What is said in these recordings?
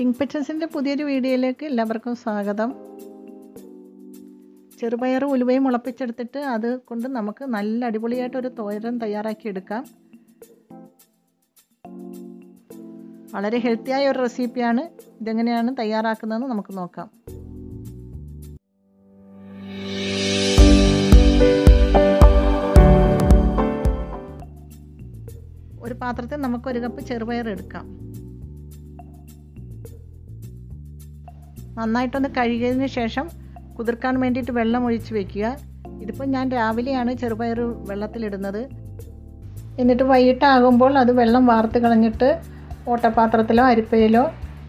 Pink പിക്ചേഴ്സിന്റെ പുതിയൊരു വീഡിയോയിലേക്ക് എല്ലാവർക്കും സ്വാഗതം. ചെറുപയർ ഉലുവയും മുളപ്പിച്ചെടുത്തിട്ട് അത് കൊണ്ട് നമുക്ക് നല്ല അടിപൊളിയായിട്ട് ഒരു തോരൻ തയ്യാറാക്കി എടുക്കാം. വളരെ ഹെൽത്തിയായ ഒരു റെസിപ്പിയാണ് ഇതെങ്ങനെയാണ് തയ്യാറാക്കുന്നതെന്ന് നമുക്ക് നോക്കാം. ഒരു പാത്രത്തിൽ നമുക്ക് ഒരു കപ്പ് ചെറുപയർ എടുക്കാം. നന്നായിട്ടൊന്ന് കഴുകിയതിന് ശേഷം കുതിർക്കാൻ വേണ്ടിയിട്ട് വെള്ളം ഒഴിച്ച് വെക്കുക. ഇതിപ്പോൾ ഞാൻ രാവിലെയാണ് ചെറുപയർ വെള്ളത്തിലിടുന്നത്. എന്നിട്ട് വൈകിട്ടാകുമ്പോൾ അത് വെള്ളം വാർത്ത് കളഞ്ഞിട്ട് ഓട്ടപാത്രത്തിലോ അരിപ്പയിലോ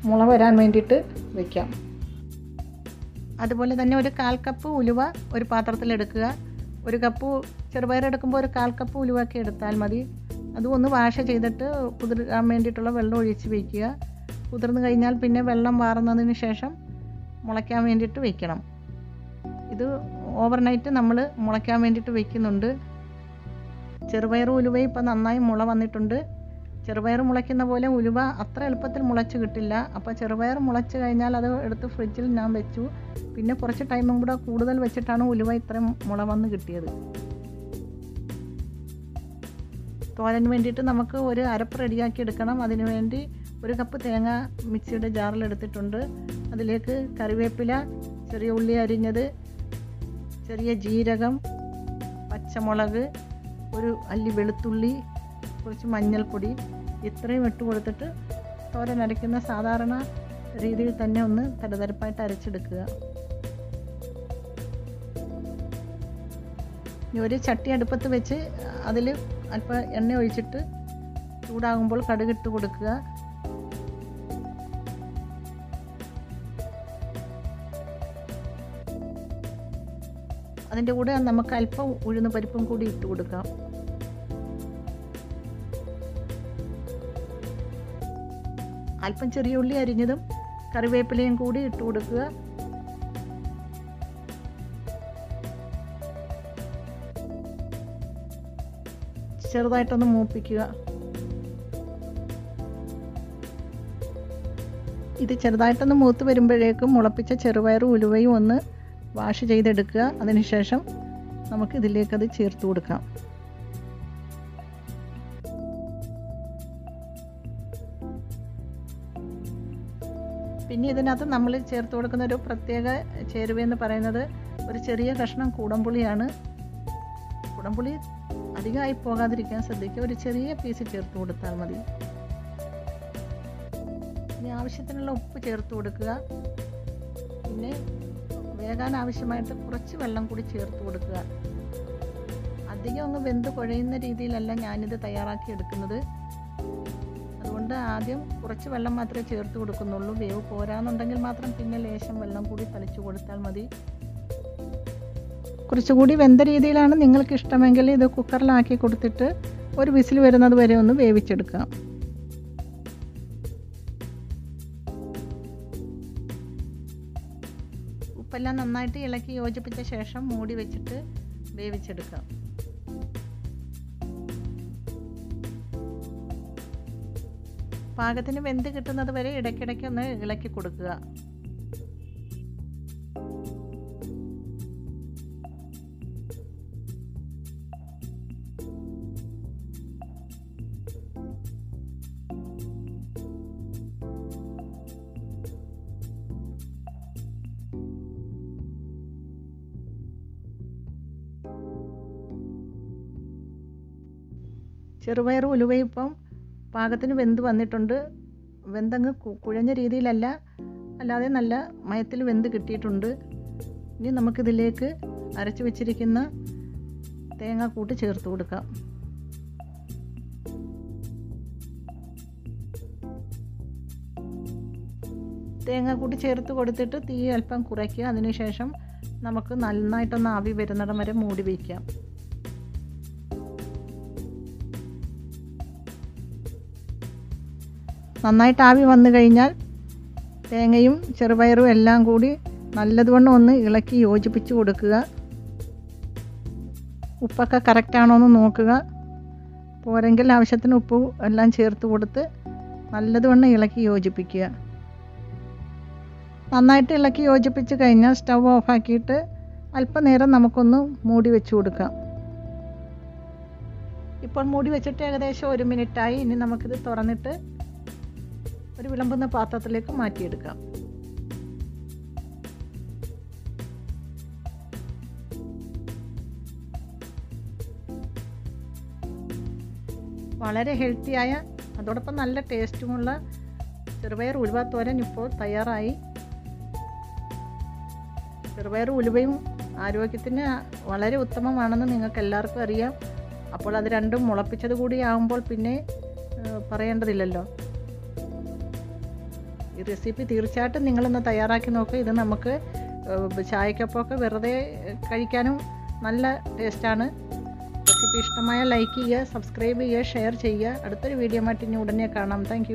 മുള വരാൻ വേണ്ടിയിട്ട് വയ്ക്കാം അതുപോലെ തന്നെ ഒരു കാൽ കപ്പ് ഉലുവ ഒരു പാത്രത്തിലെടുക്കുക. ഒരു കപ്പ് ചെറുപയർ എടുക്കുമ്പോൾ ഒരു കാൽ കപ്പ് ഉലുവൊക്കെ എടുത്താൽ മതി. അതും ഒന്ന് വാഷ ചെയ്തിട്ട് കുതിർക്കാൻ വേണ്ടിയിട്ടുള്ള വെള്ളം ഒഴിച്ച് വയ്ക്കുക കുതിർന്ന് കഴിഞ്ഞാൽ പിന്നെ വെള്ളം വാറുന്നതിന് ശേഷം മുളയ്ക്കാൻ വേണ്ടിയിട്ട് വെക്കണം. ഇത് ഓവർനൈറ്റ് നമ്മൾ മുളയ്ക്കാൻ വേണ്ടിയിട്ട് വെക്കുന്നുണ്ട്. ചെറുപയർ ഉലുവ ഇപ്പം നന്നായി മുള വന്നിട്ടുണ്ട്. ചെറുപയർ മുളയ്ക്കുന്ന പോലെ ഉലുവ അത്ര എളുപ്പത്തിൽ മുളച്ച് കിട്ടില്ല. അപ്പോൾ ചെറുപയർ മുളച്ച് കഴിഞ്ഞാൽ അത് എടുത്ത് ഫ്രിഡ്ജിൽ ഞാൻ വെച്ചു. പിന്നെ കുറച്ച് ടൈമും കൂടെ കൂടുതൽ വെച്ചിട്ടാണ് ഉലുവ ഇത്രയും മുള വന്ന് കിട്ടിയത്. തോരന് വേണ്ടിയിട്ട് നമുക്ക് ഒരു അരപ്പ് റെഡിയാക്കി എടുക്കണം. അതിനു വേണ്ടി ഒരു കപ്പ് തേങ്ങ മിക്സിയുടെ ജാറിലെടുത്തിട്ടുണ്ട്. അതിലേക്ക് കറിവേപ്പില ചെറിയ ഉള്ളി അരിഞ്ഞത് ചെറിയ ജീരകം പച്ചമുളക് ഒരു അല്ലി വെളുത്തുള്ളി കുറച്ച് മഞ്ഞൾപ്പൊടി. ഇത്രയും ഇട്ട് കൊടുത്തിട്ട് തോരൻ അരയ്ക്കുന്ന സാധാരണ രീതിയിൽ തന്നെ ഒന്ന് തരതരപ്പായിട്ട് അരച്ചെടുക്കുക. ഒരു ചട്ടി അടുപ്പത്ത് വെച്ച് അതിൽ അല്പം എണ്ണ ഒഴിച്ചിട്ട് ചൂടാകുമ്പോൾ കടുകിട്ട് കൊടുക്കുക. അതിന്റെ കൂടെ നമുക്ക് അല്പം ഉഴുന്ന് പരിപ്പും കൂടി ഇട്ട് കൊടുക്കാം. അല്പം ചെറിയ ഉള്ളി അരിഞ്ഞതും കറിവേപ്പിലയും കൂടി ഇട്ട് കൊടുക്കുക. ചെറുതായിട്ടൊന്ന് മൂപ്പിക്കുക. ഇത് ചെറുതായിട്ടൊന്ന് മൂത്ത് വരുമ്പോഴേക്കും മുളപ്പിച്ച ചെറുപയറും ഉലുവയും ഒന്ന് വാഷ് ചെയ്തെടുക്കുക. അതിനുശേഷം നമുക്ക് ഇതിലേക്കത് ചേർത്ത് കൊടുക്കാം. പിന്നെ ഇതിനകത്ത് നമ്മൾ ചേർത്ത് കൊടുക്കുന്ന ഒരു പ്രത്യേക ചേരുവ എന്ന് പറയുന്നത് ഒരു ചെറിയ കഷ്ണം കൂടംപുളിയാണ്. കൂടംപുളി അധികമായി പോകാതിരിക്കാൻ ശ്രദ്ധിക്കുക. ഒരു ചെറിയ പീസ് ചേർത്ത് കൊടുത്താൽ മതി. ഇനി ആവശ്യത്തിനുള്ള ഉപ്പ് ചേർത്ത് കൊടുക്കുക. പിന്നെ വേകാൻ ആവശ്യമായിട്ട് കുറച്ച് വെള്ളം കൂടി ചേർത്ത് കൊടുക്കുക. അധികം ഒന്ന് വെന്ത് കുഴയുന്ന രീതിയിലല്ല ഞാനിത് തയ്യാറാക്കി എടുക്കുന്നത്. അതുകൊണ്ട് ആദ്യം കുറച്ച് വെള്ളം മാത്രമേ ചേർത്ത് കൊടുക്കുന്നുള്ളൂ. വേവ് പോരാന്നുണ്ടെങ്കിൽ മാത്രം പിന്നെ ലേശം വെള്ളം കൂടി തളിച്ചു കൊടുത്താൽ മതി. കുറച്ചുകൂടി വെന്ത രീതിയിലാണ് നിങ്ങൾക്ക് ഇഷ്ടമെങ്കിൽ ഇത് കുക്കറിലാക്കി കൊടുത്തിട്ട് ഒരു വിസിൽ വരുന്നത് വരെ ഒന്ന് വേവിച്ചെടുക്കാം. ഉപ്പെല്ലാം നന്നായിട്ട് ഇളക്കി യോജിപ്പിച്ച ശേഷം മൂടി വെച്ചിട്ട് വേവിച്ചെടുക്കാം. പാകത്തിന് വെന്ത് കിട്ടുന്നത് വരെ ഇടയ്ക്കിടയ്ക്ക് ഒന്ന് ഇളക്കി കൊടുക്കുക. ചെറുപയർ ഉലുവയിപ്പം പാകത്തിന് വെന്ത് വന്നിട്ടുണ്ട്. വെന്തങ്ങ് കുഴഞ്ഞ രീതിയിലല്ല അല്ലാതെ നല്ല മയത്തിൽ വെന്ത് കിട്ടിയിട്ടുണ്ട്. ഇനി നമുക്കിതിലേക്ക് അരച്ച് വെച്ചിരിക്കുന്ന തേങ്ങ കൂട്ട് ചേർത്ത് കൊടുക്കാം. തേങ്ങ കൂട്ടി ചേർത്ത് കൊടുത്തിട്ട് തീ അല്പം കുറയ്ക്കുക. അതിനുശേഷം നമുക്ക് നന്നായിട്ടൊന്ന് ആവി വരുന്നിടം വരെ മൂടി വയ്ക്കാം. നന്നായിട്ട് ആവി വന്നു കഴിഞ്ഞാൽ തേങ്ങയും ചെറുപയറും എല്ലാം കൂടി നല്ലതുവണ്ണം ഒന്ന് ഇളക്കി യോജിപ്പിച്ച് കൊടുക്കുക. ഉപ്പൊക്കെ കറക്റ്റാണോ എന്ന് നോക്കുക. പോരെങ്കിൽ ആവശ്യത്തിന് ഉപ്പ് എല്ലാം ചേർത്ത് കൊടുത്ത് നല്ലതുവണ്ണം ഇളക്കി യോജിപ്പിക്കുക. നന്നായിട്ട് ഇളക്കി യോജിപ്പിച്ച് കഴിഞ്ഞാൽ സ്റ്റവ് ഓഫാക്കിയിട്ട് അല്പനേരം നമുക്കൊന്ന് മൂടി വെച്ച് കൊടുക്കാം. ഇപ്പോൾ മൂടി വെച്ചിട്ട് ഏകദേശം ഒരു മിനിറ്റായി. ഇനി നമുക്കിത് തുറന്നിട്ട് ഒരു വിളമ്പുന്ന പാത്രത്തിലേക്ക് മാറ്റിയെടുക്കാം. വളരെ ഹെൽത്തിയായ അതോടൊപ്പം നല്ല ടേസ്റ്റുമുള്ള ചെറുപയർ ഉലുവ തോരൻ ഇപ്പോൾ തയ്യാറായി. ചെറുപയർ ഉലുവയും ആരോഗ്യത്തിന് വളരെ ഉത്തമമാണെന്ന് നിങ്ങൾക്ക് എല്ലാവർക്കും അറിയാം. അപ്പോൾ അത് രണ്ടും മുളപ്പിച്ചത് കൂടി ആകുമ്പോൾ പിന്നെ പറയേണ്ടതില്ലല്ലോ. ഈ റെസിപ്പി തീർച്ചയായിട്ടും നിങ്ങളൊന്ന് തയ്യാറാക്കി നോക്കുക ഇത് നമുക്ക് ചായക്കൊപ്പമൊക്കെ വെറുതെ കഴിക്കാനും നല്ല ടേസ്റ്റാണ് റെസിപ്പി ഇഷ്ടമായ ലൈക്ക് ചെയ്യുക സബ്സ്ക്രൈബ് ചെയ്യുക ഷെയർ ചെയ്യുക. അടുത്തൊരു വീഡിയോ മാറ്റി ഇനി ഉടനെ കാണാം. താങ്ക്